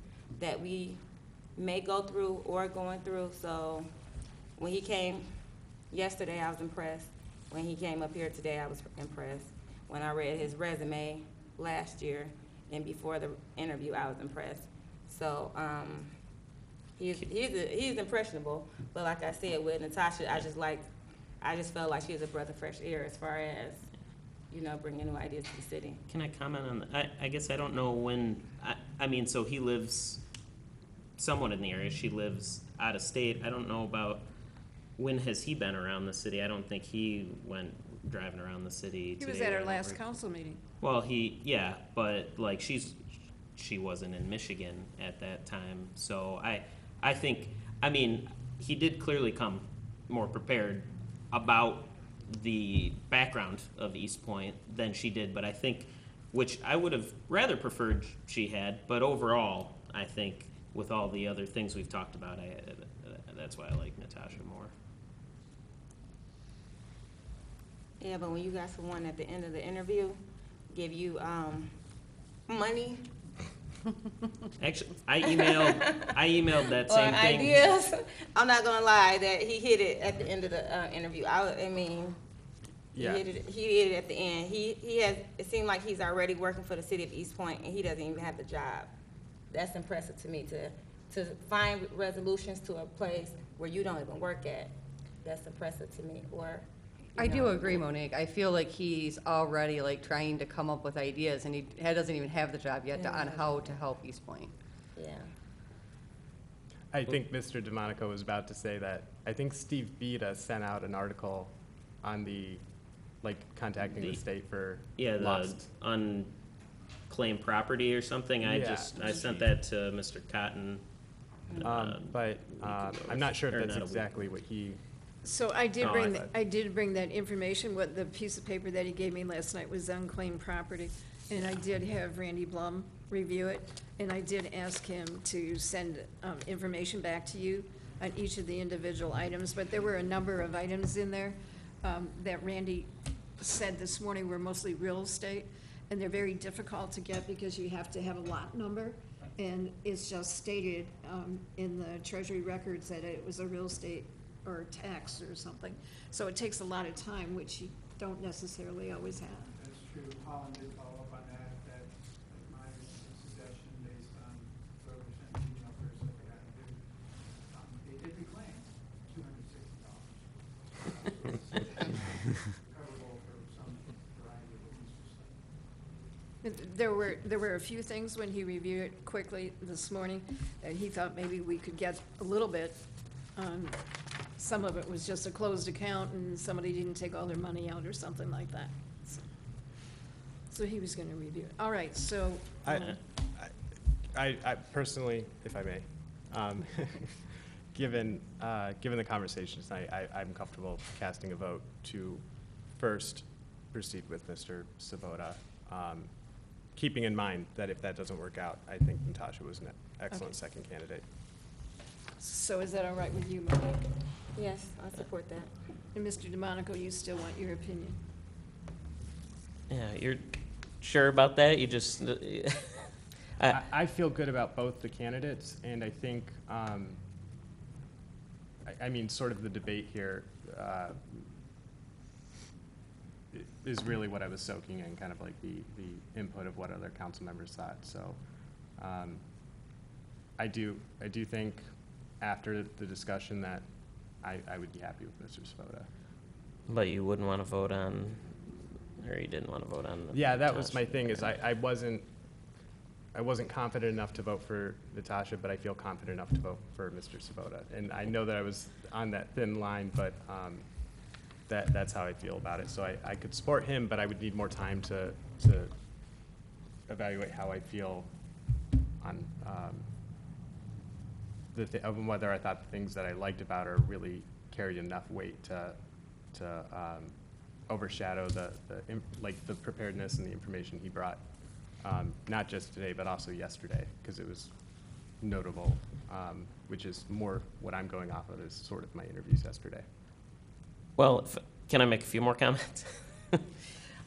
that we may go through or going through. So when he came yesterday, I was impressed. When he came up here today, I was impressed. When I read his resume last year and before the interview, I was impressed. So, um, he's, he's, a- he's impressionable, but like I said, with Natasha, I just like, I just felt like she was a breath of fresh air as far as, you know, bringing new ideas to the city. Can I comment on, I, I guess I don't know when, I, I mean, so he lives somewhat in the area, she lives out of state, I don't know about, when has he been around the city? I don't think he went driving around the city He today. was at our last council meeting. Well, he, yeah, but like she's, she wasn't in Michigan at that time, so I, I think, I mean, he did clearly come more prepared about the background of Eastpointe than she did, but I think, which I would have rather preferred she had, but overall, I think with all the other things we've talked about, I, that's why I like Natasha more. Yeah, but when you got someone at the end of the interview give you, um, money Actually, I emailed, I emailed that or same thing. ideas, I'm not gonna lie, that he hit it at the end of the, uh, interview. I, I mean, he Yeah. hit it, he hit it at the end. He, he has, it seemed like he's already working for the city of Eastpointe and he doesn't even have the job. That's impressive to me, to, to find resolutions to a place where you don't even work at. That's impressive to me, or I do agree, Monique. I feel like he's already like trying to come up with ideas and he he doesn't even have the job yet to- on how to help Eastpointe. Yeah. I think Mr. DeMonaco was about to say that, I think Steve Beta sent out an article on the, like, contacting the The- state for Yeah, the lost. unclaimed property or something, I Yeah. just, I sent that to Mr. Cotton. uh, Um, but, um, I'm not sure if or that's not a week. exactly what he, So I did No, bring, I I did bring that information, what the piece of paper that he gave me last night was unclaimed property. And I did have Randy Blum review it, and I did ask him to send, um, information back to you on each of the individual items, but there were a number of items in there, um, that Randy said this morning were mostly real estate, and they're very difficult to get because you have to have a lot number. And it's just stated, um, in the treasury records that it was a real estate or tax or something. So it takes a lot of time, which you don't necessarily always have. That's true. Holland did follow up on that, that my suggestion, based on whoever sent the email that they had to do. Um, They did reclaim two hundred sixty dollars. Recoverable for some variety of what There were, there were a few things when he reviewed it quickly this morning that he thought maybe we could get a little bit. Um, Some of it was just a closed account and somebody didn't take all their money out or something like that. So- So he was gonna review it. All right, so. I, um, I, I personally, if I may, um, given, uh, given the conversation tonight, I, I'm comfortable casting a vote to first proceed with Mr. Sabota. um, Keeping in mind that if that doesn't work out, I think Natasha was an excellent Okay. second candidate. So is that all right with you, Monique? Yes, I support that. And Mr. DeMonaco, you still want your opinion? Yeah, you're sure about that? You just, uh, I, I, I feel good about both the candidates, and I think, um, I, I mean, sort of the debate here, uh, is really what I was soaking in, kind of like the, the input of what other council members thought, so, um, I do, I do think after the discussion that I, I would be happy with Mr. Sabota. but you wouldn't want to vote on, or you didn't want to vote on. Yeah, that was my Natasha. thing, is I, I wasn't, I wasn't confident enough to vote for Natasha, but I feel confident enough to vote for Mr. Sabota. And I know that I was on that thin line, but, um, that, that's how I feel about it. So I, I could support him, but I would need more time to, to evaluate how I feel on, um, the, of whether I thought the things that I liked about her really carried enough weight to, to, um, overshadow the, the, im- like, the preparedness and the information he brought, um, not just today, but also yesterday, because it was notable, um, which is more what I'm going off of is sort of my interviews yesterday. Well, can I make a few more comments?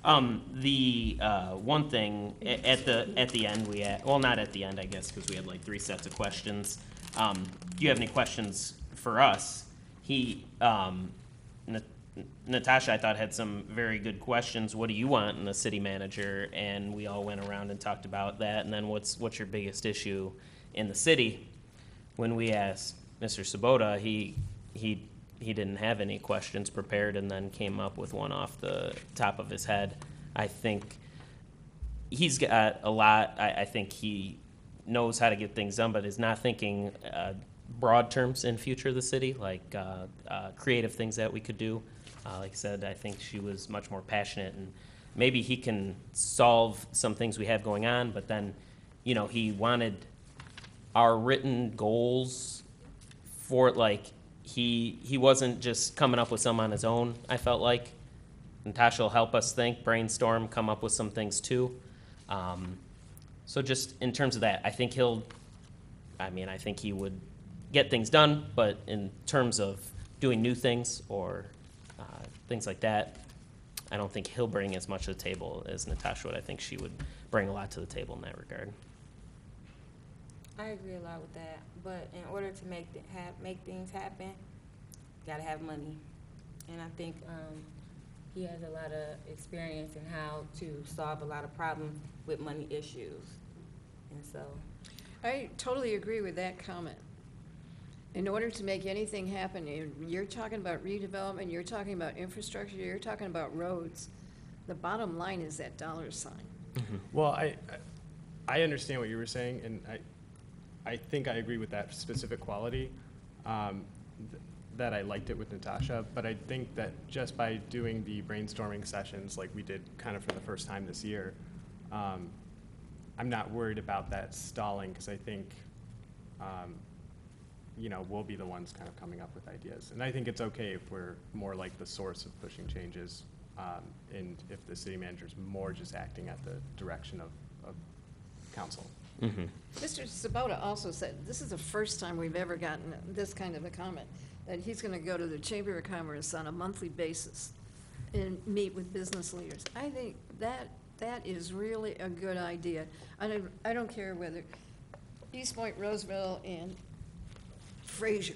Um, the, uh, one thing, at the, at the end, we had, well, not at the end, I guess, because we had like three sets of questions. Um, do you have any questions for us? He, um, Na- Natasha, I thought, had some very good questions. What do you want in a city manager? And we all went around and talked about that. And then what's, what's your biggest issue in the city? When we asked Mr. Sabota, he, he, he didn't have any questions prepared and then came up with one off the top of his head. I think he's got a lot, I, I think he knows how to get things done, but is not thinking, uh, broad terms in future of the city, like, uh, uh, creative things that we could do. Uh, like I said, I think she was much more passionate and maybe he can solve some things we have going on, but then, you know, he wanted our written goals for like he he wasn't just coming up with some on his own. I felt like Natasha will help us think, brainstorm, come up with some things too. Um, so just in terms of that, I think he'll. I mean, I think he would get things done, but in terms of doing new things or uh, things like that, I don't think he'll bring as much to the table as Natasha would. I think she would bring a lot to the table in that regard. I agree a lot with that, but in order to make, th- have, make things happen, gotta have money. And I think, um, he has a lot of experience in how to solve a lot of problems with money issues. And so, I totally agree with that comment. in order to make anything happen, you- you're talking about redevelopment, you're talking about infrastructure, you're talking about roads. The bottom line is that dollar sign. Well, I, I understand what you were saying, and I, I think I agree with that specific quality, um, th- that I liked it with Natasha, but I think that just by doing the brainstorming sessions like we did kind of for the first time this year, um, I'm not worried about that stalling, because I think, um, you know, we'll be the ones kind of coming up with ideas. And I think it's okay if we're more like the source of pushing changes, um, and if the city manager's more just acting at the direction of, of council. Mr. Sabota also said, this is the first time we've ever gotten this kind of a comment, that he's gonna go to the Chamber of Commerce on a monthly basis and meet with business leaders. I think that, that is really a good idea. I don't, I don't care whether Eastpointe, Roseville, and Fraser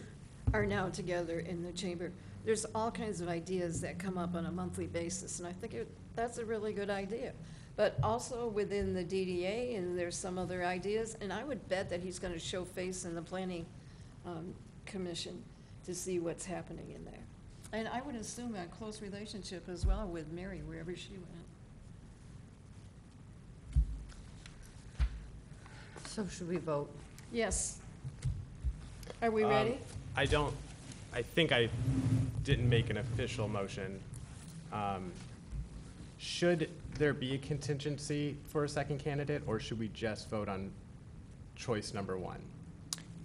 are now together in the chamber. There's all kinds of ideas that come up on a monthly basis, and I think it, that's a really good idea. But also within the DDA, and there's some other ideas, and I would bet that he's gonna show face in the planning, um, commission to see what's happening in there. And I would assume a close relationship as well with Mary, wherever she went. So should we vote? Yes. Are we Um, ready? I don't, I think I didn't make an official motion. Um, Should there be a contingency for a second candidate, or should we just vote on choice number one?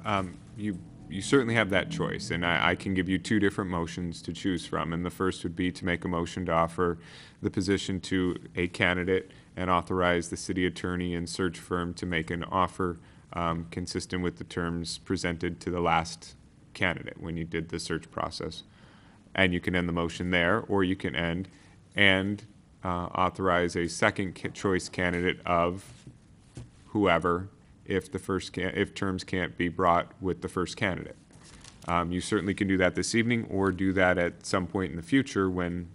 Um, You, you certainly have that choice, and I, I can give you two different motions to choose from. And the first would be to make a motion to offer the position to a candidate and authorize the city attorney and search firm to make an offer um, consistent with the terms presented to the last candidate when you did the search process. And you can end the motion there, or you can end and uh, authorize a second choice candidate of whoever if the first, ca- if terms can't be brought with the first candidate. Um, You certainly can do that this evening, or do that at some point in the future when,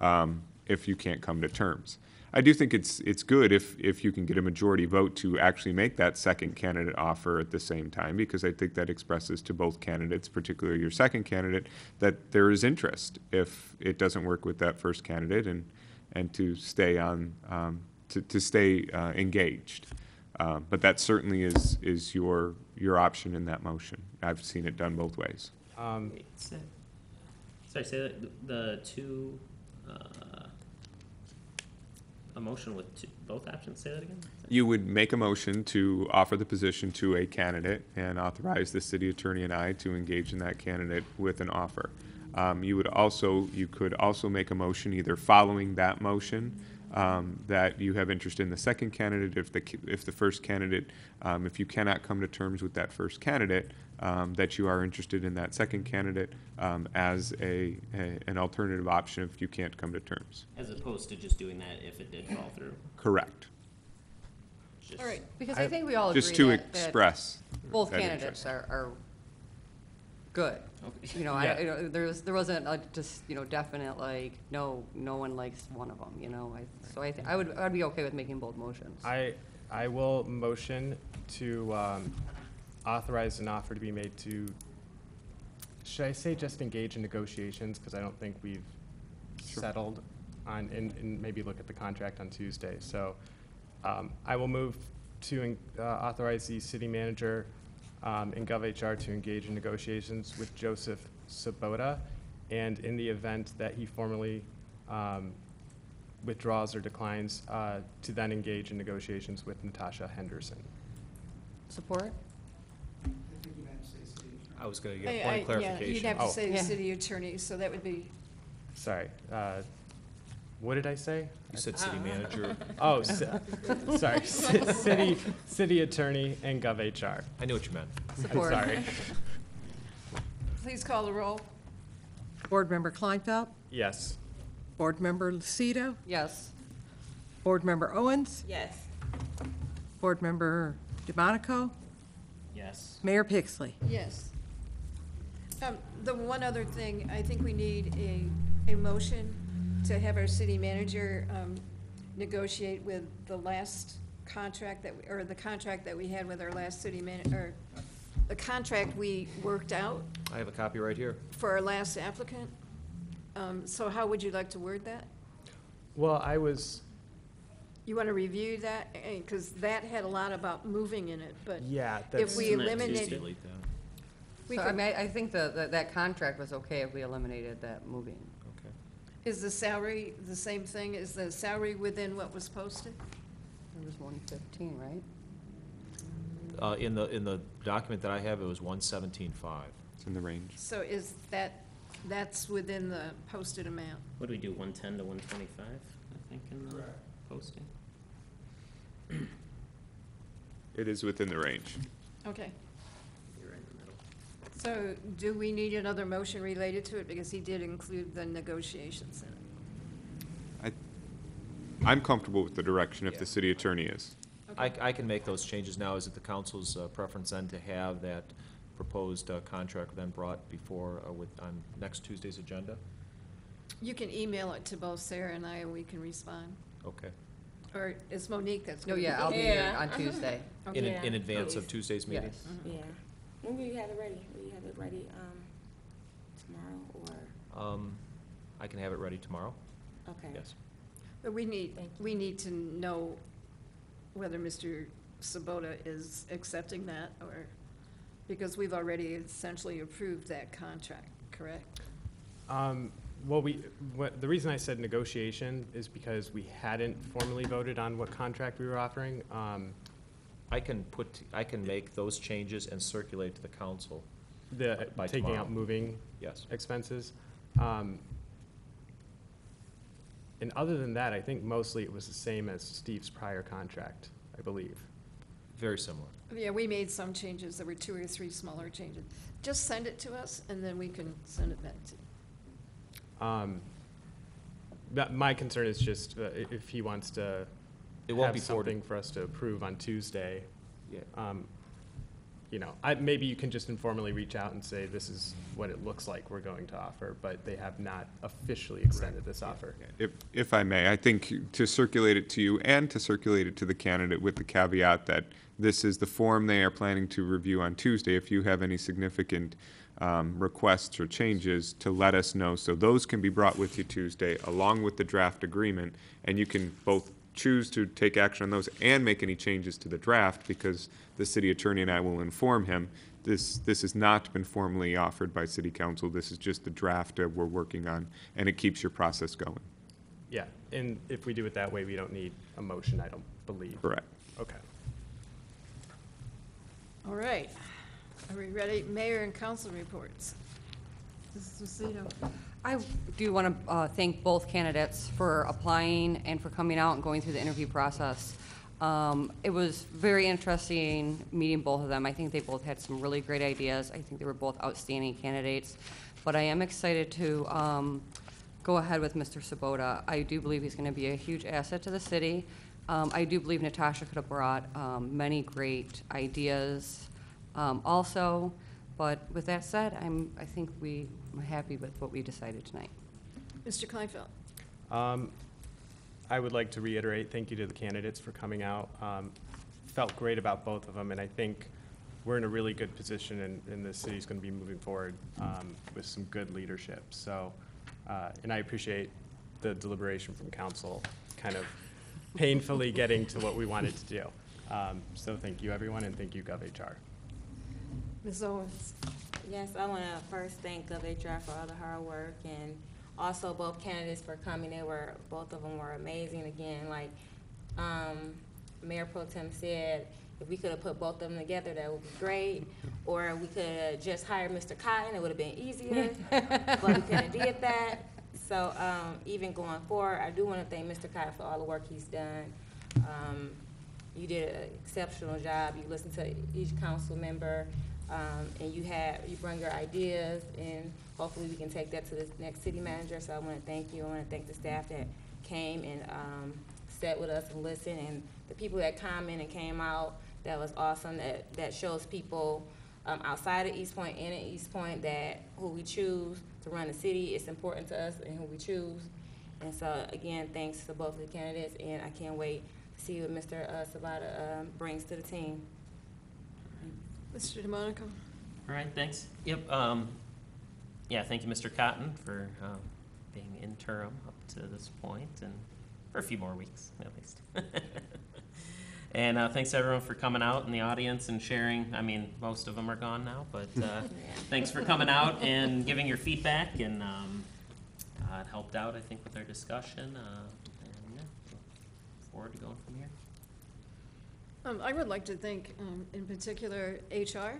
um, if you can't come to terms. I do think it's, it's good if, if you can get a majority vote to actually make that second candidate offer at the same time, because I think that expresses to both candidates, particularly your second candidate, that there is interest if it doesn't work with that first candidate, and, and to stay on, um, to, to stay uh, engaged. Uh, But that certainly is, is your, your option in that motion. I've seen it done both ways. Um, Wait, Sorry, say that, the- the two, uh, a motion with two, both options, say that again? You would make a motion to offer the position to a candidate and authorize the city attorney and I to engage in that candidate with an offer. Um, You would also, you could also make a motion either following that motion, um, that you have interest in the second candidate, if the, if the first candidate, um, if you cannot come to terms with that first candidate, um, that you are interested in that second candidate um, as a, a- an alternative option if you can't come to terms. As opposed to just doing that if it did fall through. Correct. Just- All right, Because I- I think we all agree Just to that, that express. both that candidates interest. are, are good. Okay. You know, I, Yeah. you know, there was, there wasn't a just, you know, definite like, no, no one likes one of them, you know? I, so I, thi- I would, I'd be okay with making both motions. I, I will motion to um, authorize an offer to be made to, should I say just engage in negotiations? Because I don't think we've settled on, and, and maybe look at the contract on Tuesday. So um, I will move to uh, authorize the city manager um, and GovHR to engage in negotiations with Joseph Sabota. And in the event that he formally um, withdraws or declines, uh, to then engage in negotiations with Natasha Henderson. Support? I think you to say city attorney. I was gonna I- get I- one yeah, You'd have to Oh. say the Yeah. city attorney, so that would be, Sorry, uh, what did I say? You said city manager. Oh, ci- sorry, ci- city, city attorney and GovHR. I knew what you meant. I'm Support. sorry. please call the roll. Board Member Klinefelt, Yes. Board Member Lucido, Yes. Board Member Owens, Yes. Board Member DeMonaco, Yes. Mayor Pixley. Yes. Um, The one other thing, I think we need a, a motion to have our city manager um, negotiate with the last contract that, we- or the contract that we had with our last city man, or the contract we worked out I have a copy right here. for our last applicant. Um, So how would you like to word that? Well, I was, You want to review that? Because that had a lot about moving in it, but yeah, if that's, we Isn't that eliminate, Tuesday? we So, I could, mean, I I think the, that- that contract was okay if we eliminated that moving. Okay. is the salary the same thing? Is the salary within what was posted? It was one fifteen, right? Uh, in the, in the document that I have, it was one seventeen five. It's in the range. So is that, that's within the posted amount? What do we do, one ten to one twenty-five, I think, in the posting? It is within the range. Okay. You're right in the middle. So do we need another motion related to it? Because he did include the negotiations in it. I, I'm comfortable with the direction if Yeah. the city attorney is. I, Okay. I can make those changes now. Is it the council's uh, preference then to have that proposed uh, contract then brought before, uh, with, on next Tuesday's agenda? You can email it to both Sarah and I, and we can respond. Okay. Or is Monique that's No, going to be? Yeah, I'll be here Yeah. on Tuesday. In, Yeah. in advance of Tuesday's meeting? Yes. Yeah. When will you have it ready? Will you have it ready, um, tomorrow or, Um, I can have it ready tomorrow, okay? yes. But we need, Thank you. we need to know whether Mr. Sabota is accepting that, or, because we've already essentially approved that contract, correct? um, well, we, what, the reason I said negotiation is because we hadn't formally voted on what contract we were offering. Um, I can put, I can make those changes and circulate to the council, the, By taking tomorrow. out moving yes. expenses. Um, And other than that, I think mostly it was the same as Steve's prior contract, I believe. Very similar. Yeah, we made some changes, there were two or three smaller changes. Just send it to us, and then we can send it back to you. Um, That, my concern is just uh, i- if he wants to It won't have be forwarded. something for us to approve on Tuesday, Yeah. um, you know, I, maybe you can just informally reach out and say, this is what it looks like we're going to offer, but they have not officially extended this offer. If, if I may, I think to circulate it to you and to circulate it to the candidate with the caveat that this is the form they are planning to review on Tuesday. If you have any significant um, requests or changes, to let us know, so those can be brought with you Tuesday, along with the draft agreement, and you can both choose to take action on those and make any changes to the draft, because the city attorney and I will inform him. This, this has not been formally offered by city council, this is just the draft that we're working on, and it keeps your process going. Yeah, and if we do it that way, we don't need a motion, I don't believe. Correct. Okay. All right, are we ready? Mayor and council reports. This is Lucido. I do want to thank both candidates for applying and for coming out and going through the interview process. Um, It was very interesting meeting both of them. I think they both had some really great ideas. I think they were both outstanding candidates. But I am excited to um, go ahead with Mr. Sabota. I do believe he's going to be a huge asset to the city. Um, I do believe Natasha could have brought um, many great ideas um, also. But with that said, I'm, I think we, I'm happy with what we decided tonight. Mr. Klinefelt. Um, I would like to reiterate, thank you to the candidates for coming out. Um, Felt great about both of them, and I think we're in a really good position, and, and the city's going to be moving forward um, with some good leadership. So, uh, and I appreciate the deliberation from council, kind of painfully getting to what we wanted to do. Um, So thank you, everyone, and thank you, GovHR. Ms. Owens. Yes, I want to first thank GovHR for all the hard work and also both candidates for coming. They were, both of them were amazing. Again, like, um, Mayor Pro Tem said, if we could have put both of them together, that would be great. Or we could have just hired Mr. Cotton, it would have been easier, but we couldn't have did that. So, um, even going forward, I do want to thank Mr. Cotton for all the work he's done. Um, you did an exceptional job. You listened to each council member, um, and you had, you bring your ideas, and hopefully we can take that to the next city manager. So I want to thank you. I want to thank the staff that came and, um, sat with us and listened, and the people that commented and came out. That was awesome. That, that shows people, um, outside of Eastpointe and in Eastpointe that who we choose to run the city is important to us and who we choose. And so, again, thanks to both of the candidates, and I can't wait to see what Mr. uh, Sabota um, brings to the team. Mr. DeMonaco? All right, thanks. Yep, um, yeah, thank you, Mr. Cotton, for, um, being interim up to this point and for a few more weeks, at least. And, uh, thanks everyone for coming out in the audience and sharing. I mean, most of them are gone now, but, uh, thanks for coming out and giving your feedback and, um, uh, it helped out, I think, with our discussion, uh, and, yeah, look forward to going from here. Um, I would like to thank, um, in particular, HR.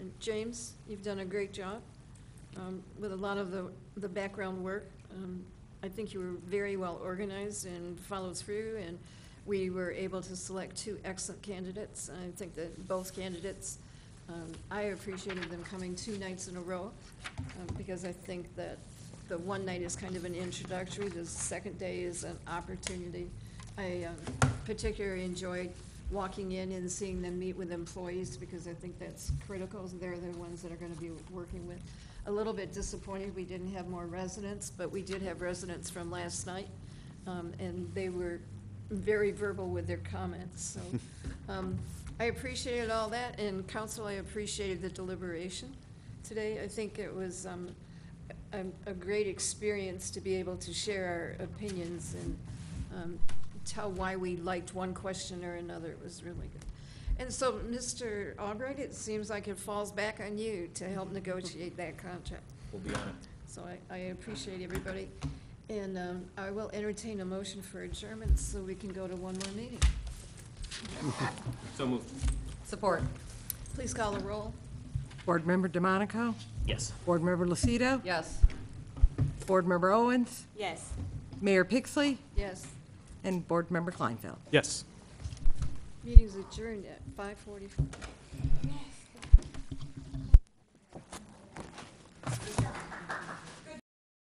And James, you've done a great job, um, with a lot of the, the background work. Um, I think you were very well organized and followed through, and we were able to select two excellent candidates. I think that both candidates, um, I appreciated them coming two nights in a row, um, because I think that the one night is kind of an introductory, the second day is an opportunity. I um, particularly enjoyed walking in and seeing them meet with employees, because I think that's critical. They're the ones that are gonna be working with. A little bit disappointed we didn't have more residents, but we did have residents from last night, um, and they were very verbal with their comments, so. um, I appreciated all that, and council, I appreciated the deliberation today. I think it was um, a, a great experience to be able to share our opinions and um, tell why we liked one question or another. It was really good. And so, Mr. Albright, it seems like it falls back on you to help negotiate that contract. We'll be on it. So I, I appreciate everybody. And um, I will entertain a motion for adjournment so we can go to one more meeting. So moved. Support. Please call the roll. Board Member DeMonaco? Yes. Board Member Lucido? Yes. Board Member Owens? Yes. Mayor Pixley? Yes. And Board Member Klinefelt? Yes. Meeting's adjourned at five forty-four.